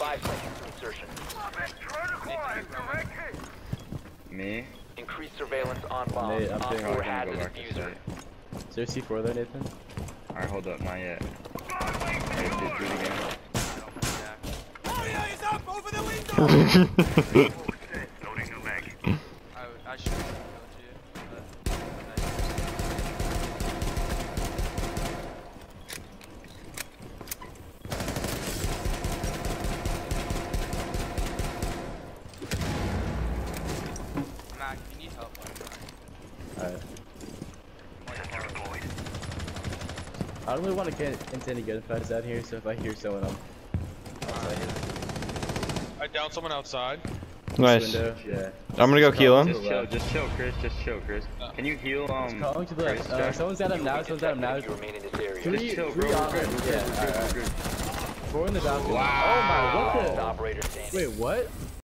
Five seconds to insertion. Me? Increased surveillance on bomb. Nate, I'm Op doing four I'm has gonna go back to site. Is there C4 there, Nathan? Alright, hold up, not yet. Alright, do, do it again. I, Mac, you need help. Alright. I don't really want to get into any gunfights out here, so if I hear someone, I'm outside. I downed someone outside. Nice. Window, yeah. I'm gonna go heal him. Just chill, just chill, Chris, just chill, Chris. Uh. Can you heal, um, Calling to the left. Uh, someone's at him now, someone's at him now. You remain in this area. Three, Just chill, three bro, we're good, we're good, Yeah, we're good, alright, we're good. Four in the balcony. Wow. Oh my, what the? operator standing. Wait, what?